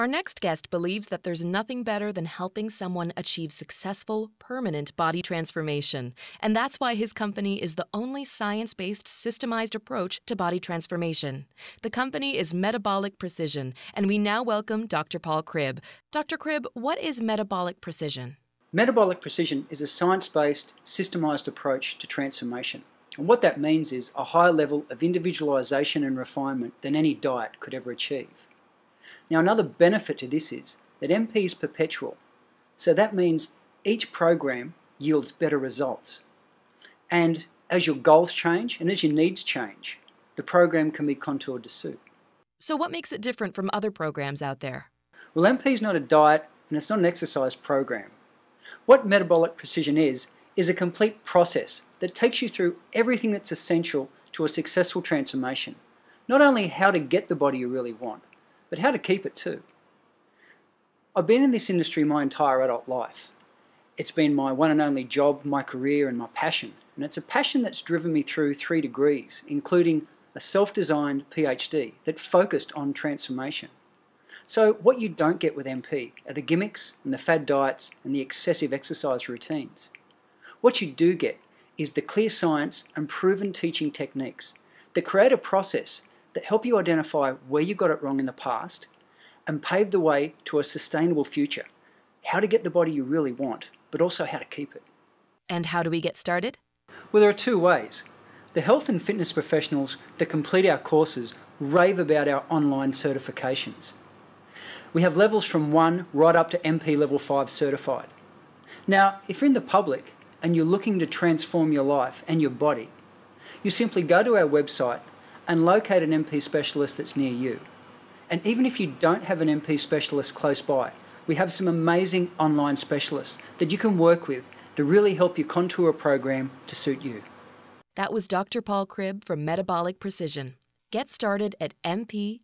Our next guest believes that there's nothing better than helping someone achieve successful, permanent body transformation. And that's why his company is the only science based, systemized approach to body transformation. The company is Metabolic Precision, and we now welcome Dr. Paul Cribb. Dr. Cribb, what is metabolic precision? Metabolic precision is a science based, systemized approach to transformation. And what that means is a higher level of individualization and refinement than any diet could ever achieve. Now, another benefit to this is that MP is perpetual. So that means each program yields better results. And as your goals change and as your needs change, the program can be contoured to suit. So, what makes it different from other programs out there? Well, MP is not a diet and it's not an exercise program. What metabolic precision is, is a complete process that takes you through everything that's essential to a successful transformation. Not only how to get the body you really want, but how to keep it too. I've been in this industry my entire adult life. It's been my one and only job, my career, and my passion. And it's a passion that's driven me through three degrees, including a self designed PhD that focused on transformation. So, what you don't get with MP are the gimmicks and the fad diets and the excessive exercise routines. What you do get is the clear science and proven teaching techniques that create a process that help you identify where you got it wrong in the past and pave the way to a sustainable future. How to get the body you really want, but also how to keep it. And how do we get started? Well, there are two ways. The health and fitness professionals that complete our courses rave about our online certifications. We have levels from 1 right up to MP level 5 certified. Now, if you're in the public and you're looking to transform your life and your body, you simply go to our website and locate an MP specialist that's near you. And even if you don't have an MP specialist close by, we have some amazing online specialists that you can work with to really help you contour a program to suit you. That was Dr. Paul Cribb from Metabolic Precision. Get started at mp-body.com.